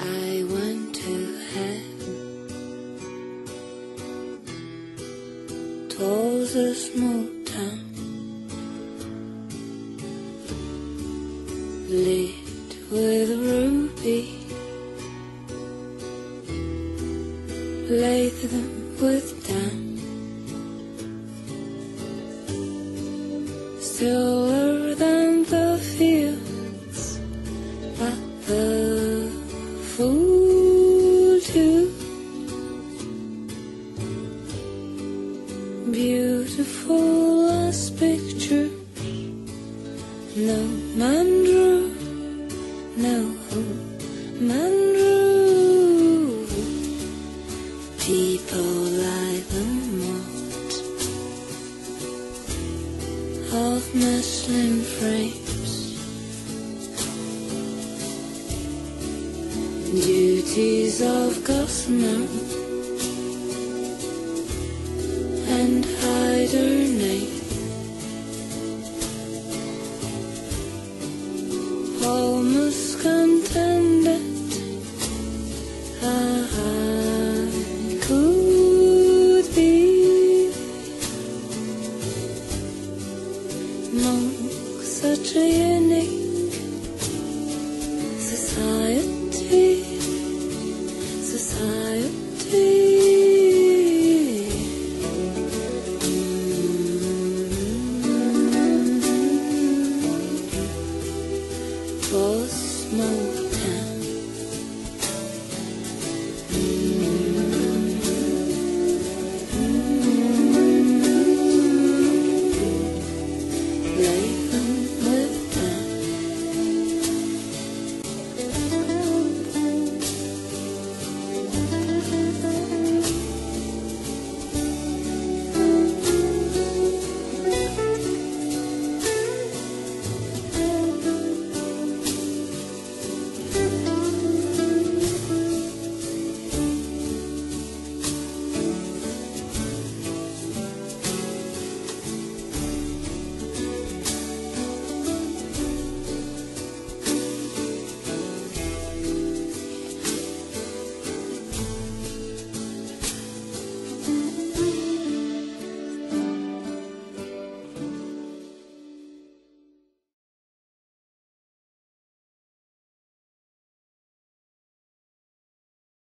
I went to heaven. Twas a small town, lit with ruby, laden with down. Stiller than the fields, Beautiful as pictures, no man drew, no man drew. People like the mold of Mechlin frames. Duties of gossamer Somos contented. I could be. Non, such a unique.